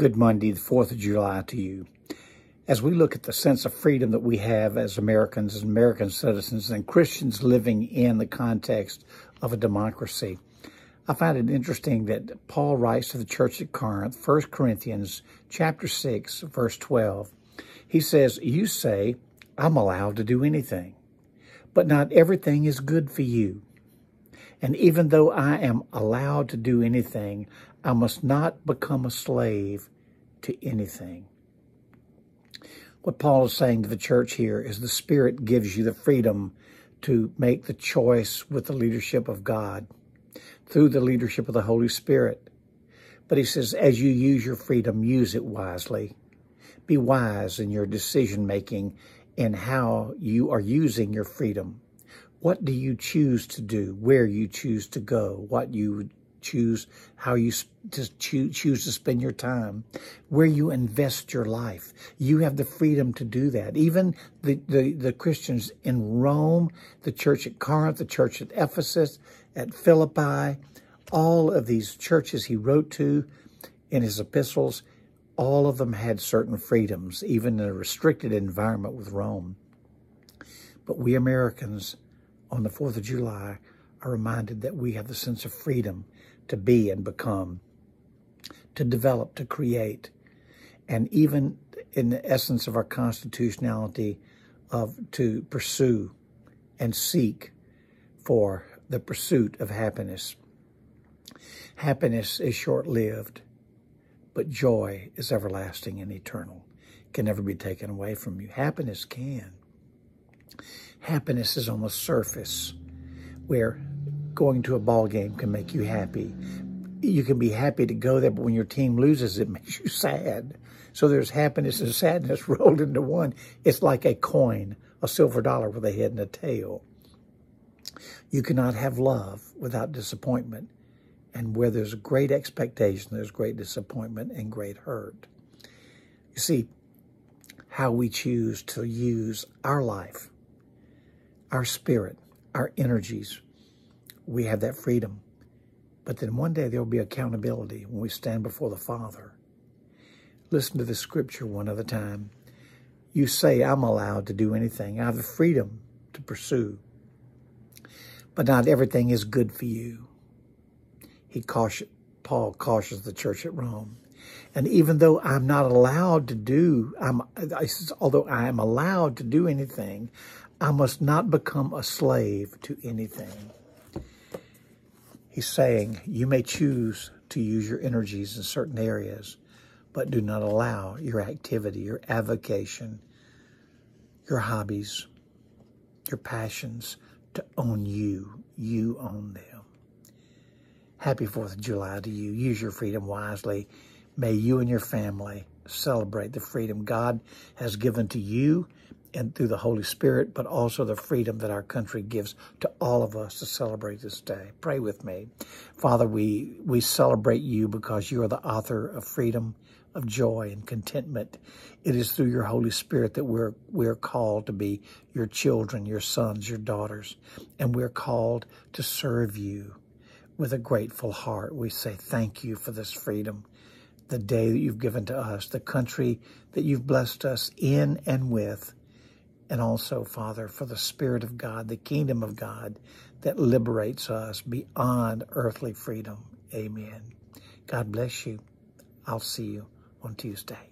Good Monday, the 4th of July to you. As we look at the sense of freedom that we have as Americans, as American citizens, and Christians living in the context of a democracy, I find it interesting that Paul writes to the church at Corinth, 1 Corinthians chapter 6, verse 12. He says, You say, I'm allowed to do anything, but not everything is good for you. And even though I am allowed to do anything, I must not become a slave to anything. What Paul is saying to the church here is the Spirit gives you the freedom to make the choice with the leadership of God through the leadership of the Holy Spirit. But he says, as you use your freedom, use it wisely. Be wise in your decision making and how you are using your freedom. What do you choose to do? Where you choose to go? What you choose? How you to choose, to spend your time? Where you invest your life? You have the freedom to do that. Even the, the, the Christians in Rome, the church at Corinth, the church at Ephesus, at Philippi, all of these churches he wrote to in his epistles, all of them had certain freedoms, even in a restricted environment with Rome. But we Americans on the 4th of July are reminded that we have the sense of freedom to be and become, to develop, to create, and even in the essence of our constitutionality of to pursue and seek for the pursuit of happiness. Happiness is short-lived, but joy is everlasting and eternal. Can never be taken away from you. Happiness can. Happiness is on the surface where going to a ball game can make you happy. You can be happy to go there, but when your team loses, it makes you sad. So there's happiness and sadness rolled into one. It's like a coin, a silver dollar with a head and a tail. You cannot have love without disappointment. And where there's great expectation, there's great disappointment and great hurt. You see, how we choose to use our life our spirit, our energies. We have that freedom. But then one day there will be accountability when we stand before the Father. Listen to the scripture one other time. You say, I'm allowed to do anything. I have the freedom to pursue. But not everything is good for you. He caution, Paul cautions the church at Rome. And even though I'm not allowed to do, I'm, I says, although I am allowed to do anything, I must not become a slave to anything. He's saying you may choose to use your energies in certain areas, but do not allow your activity, your avocation, your hobbies, your passions to own you. You own them. Happy 4th of July to you. Use your freedom wisely. May you and your family celebrate the freedom God has given to you and through the Holy Spirit, but also the freedom that our country gives to all of us to celebrate this day. Pray with me. Father, we, we celebrate you because you are the author of freedom, of joy and contentment. It is through your Holy Spirit that we're, we're called to be your children, your sons, your daughters, and we're called to serve you with a grateful heart. We say thank you for this freedom the day that you've given to us, the country that you've blessed us in and with and also, Father, for the Spirit of God, the kingdom of God that liberates us beyond earthly freedom. Amen. God bless you. I'll see you on Tuesday.